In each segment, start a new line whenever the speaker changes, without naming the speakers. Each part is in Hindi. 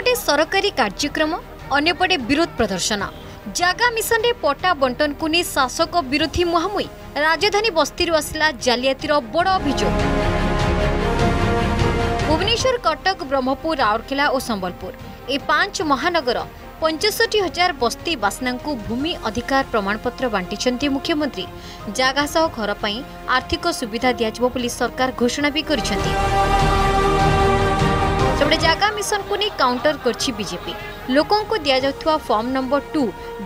ଏପଟେ ସରକାରୀ କାର୍ଯ୍ୟକ୍ରମ ଅନ୍ୟପଟେ ବିରୋଧ ପ୍ରଦର୍ଶନ ଜାଗା ମିଶନରେ ପଟା ବଣ୍ଟନକୁ ନେଇ ଶାସକ ବିରୋଧୀ ମୁହାଁମୁହିଁ ରାଜଧାନୀ ବସ୍ତିରୁ ଆସିଲା ଜାଲିଆତିର ବଡ଼ ଅଭିଯୋଗ ଭୁବନେଶ୍ୱର କଟକ ବ୍ରହ୍ମପୁର ରାଉରକେଲା ଓ ସମ୍ବଲପୁର ଏ ପାଞ୍ଚ ମହାନଗର ପଞ୍ଚଷଠି ହଜାର ବସ୍ତି ବାସିନ୍ଦାଙ୍କୁ ଭୂମି ଅଧିକାର ପ୍ରମାଣପତ୍ର ବାଣ୍ଟିଛନ୍ତି ମୁଖ୍ୟମନ୍ତ୍ରୀ ଜାଗା ସହ ଘର ପାଇଁ ଆର୍ଥିକ ସୁବିଧା ଦିଆଯିବ ବୋଲି ସରକାର ଘୋଷଣା ବି କରିଛନ୍ତି जगा मिशन को नहीं काउंटर करजेपी लोक दिजा फर्म नंबर टू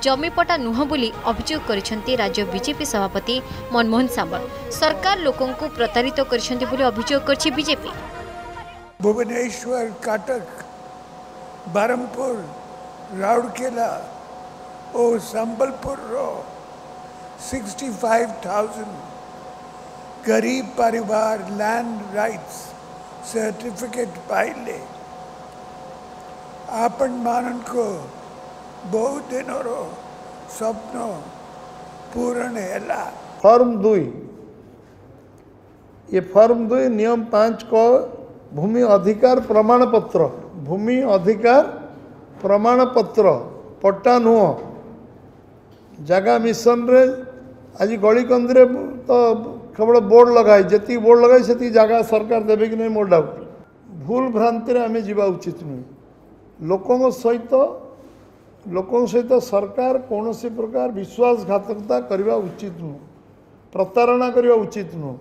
जमिपटा नुह अभोग कर राज्य विजेपी सभापति मनमोहन सामल सरकार लोक प्रतारित करजेपी
भुवनेश्वर काटक ब्रह्मपुर राउरकेला और संबलपुर सिक्सटी फाइव गरीब परिवार लैंड राइट्स सर्टिफिकेट पाइले बहुत दिन દિનોરો સ્વપ્નો પૂરણ હેલા
ફર્મ दुई ये फर्म दुई नियम पाँच को भूमि अधिकार प्रमाण पत्र भूमि अधिकार प्रमाण पत्र पट्टा नुह जगह मिशन रे आज गली कंदी तो केवल बोर्ड लगाए जी बोर्ड लगाए से जगह सरकार देवे कि नहीं मोर डाउट भूल भ्रांति आम जावा उचित नुहे ଲୋକଙ୍କ ସହିତ ଲୋକଙ୍କ ସହିତ ସରକାର କୌଣସି ପ୍ରକାର ବିଶ୍ୱାସଘାତକତା କରିବା ଉଚିତ ନୁହଁ ପ୍ରତାରଣା କରିବା ଉଚିତ ନୁହଁ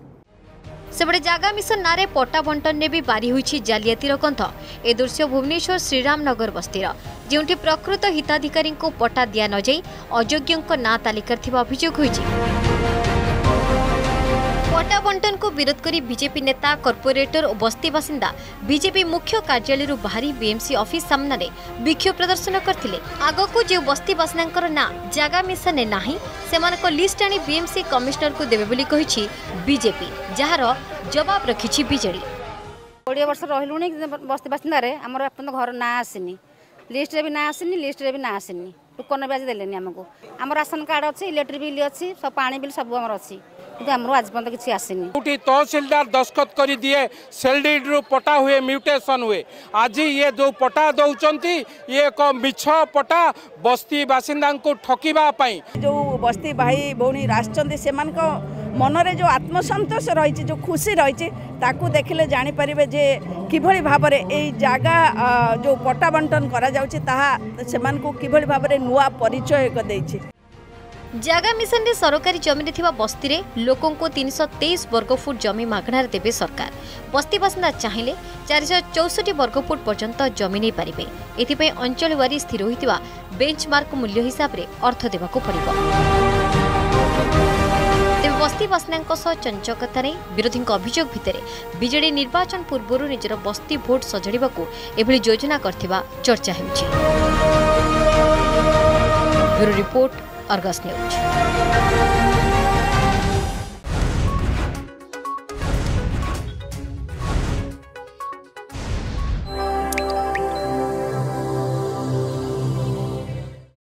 ସେପଟେ ଜାଗା ମିଶନ ନାଁରେ ପଟା ବଣ୍ଟନରେ ବି ବାରି ହୋଇଛି ଜାଲିଆତିର କନ୍ଥ ଏ ଦୃଶ୍ୟ ଭୁବନେଶ୍ୱର ଶ୍ରୀରାମନଗର ବସ୍ତିର ଯେଉଁଠି ପ୍ରକୃତ ହିତାଧିକାରୀଙ୍କୁ ପଟା ଦିଆ ନଯାଇ ଅଯୋଗ୍ୟଙ୍କ ନାଁ ତାଲିକାରେ ଥିବା ଅଭିଯୋଗ ହୋଇଛି ପଟ୍ଟା ବଣ୍ଟନକୁ ବିରୋଧ କରି ବିଜେପି ନେତା କର୍ପୋରେଟର ଓ ବସ୍ତି ବାସିନ୍ଦା ବିଜେପି ମୁଖ୍ୟ କାର୍ଯ୍ୟାଳୟରୁ ବାହାରି ବିଏମ୍ସି ଅଫିସ୍ ସାମ୍ନାରେ ବିକ୍ଷୋଭ ପ୍ରଦର୍ଶନ କରିଥିଲେ ଆଗକୁ ଯେଉଁ ବସ୍ତି ବାସିନ୍ଦାଙ୍କର ନାଁ ଜାଗା ମିଶାନେ ନାହିଁ ସେମାନଙ୍କ ଲିଷ୍ଟ ଆଣି ବିଏମ୍ସି କମିଶନରକୁ ଦେବେ ବୋଲି କହିଛି ବିଜେପି ଯାହାର ଜବାବ ରଖିଛି ବିଜେଡି
କୋଡ଼ିଏ ବର୍ଷ ରହିଲୁଣି ବସ୍ତି ବାସିନ୍ଦାରେ ଆମର ଆପଣ ଘର ନାଁ ଆସିନି ଲିଷ୍ଟରେ ବି না ଆସିନି ଲିଷ୍ଟରେ ବି না আসেনি ଟୋକନ বি আজ দেলেনি আমাকে আমার রাশন কার্ড অছি ইলেকট্রি বিল অছি সব পানি বিল সব আমার অছি কিন্তু আমার আজ পর্যন্ত কিছু আসেনি
কোটি তহসিলদার দস্তখত করে দিয়ে সেলডিড রু পটা হুয়ে মিউটেসন হুয়ে আজ ইয়ে যে পটা দৌঁতি ইয়ে এক মিছ পটা বস্তি বাসিন্দা ঠকিবা
পাই যে বস্তি ভাই ভৌণী আসছেন সে মনরে যে আত্মসন্তোষ রয়েছে যে খুশি রয়েছে তাকে দেখলে জাঁপারে যে কিভাবে ভাবে
এই জায়গা যে পটা বন্টন করা যাচ্ছে তাহা সে কিভাবে ভাবে নূয়া পরিচয় দিয়েছে मिशन मिसन सरकारी जमिने बस्तीले लोकश 323 वर्ग फुट जमि देबे सरकार बस्ती बासिन्दा चाहिले 464 चौसठी वर्ग फुट पर्यन्त जमिपारे एपि अञ्चलवारी स्र बेंचमार्क मूल्य रे अर्थ दबा बस्ती बासिन्दा चञ्चकता नै विरोधीको भितरे भजेड निर्वाचन पूर्व निजरो बस्ती भोट रिपोर्ट અર્ગસ ન્યૂઝ